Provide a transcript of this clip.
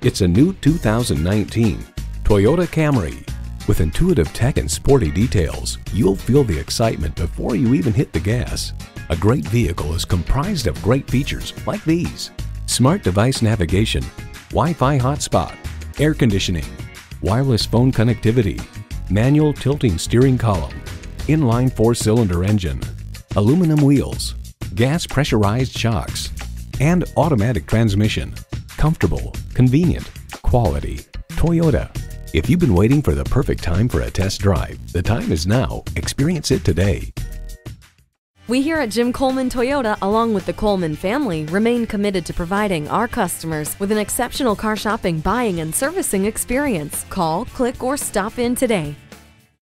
It's a new 2019 Toyota Camry. With intuitive tech and sporty details, you'll feel the excitement before you even hit the gas. A great vehicle is comprised of great features like these. Smart device navigation, Wi-Fi hotspot, air conditioning, wireless phone connectivity, manual tilting steering column, inline four-cylinder engine, aluminum wheels, gas pressurized shocks, and automatic transmission. Comfortable, convenient, quality. Toyota. If you've been waiting for the perfect time for a test drive, the time is now. Experience it today. We here at Jim Coleman Toyota, along with the Coleman family, remain committed to providing our customers with an exceptional car shopping, buying, and servicing experience. Call, click, or stop in today.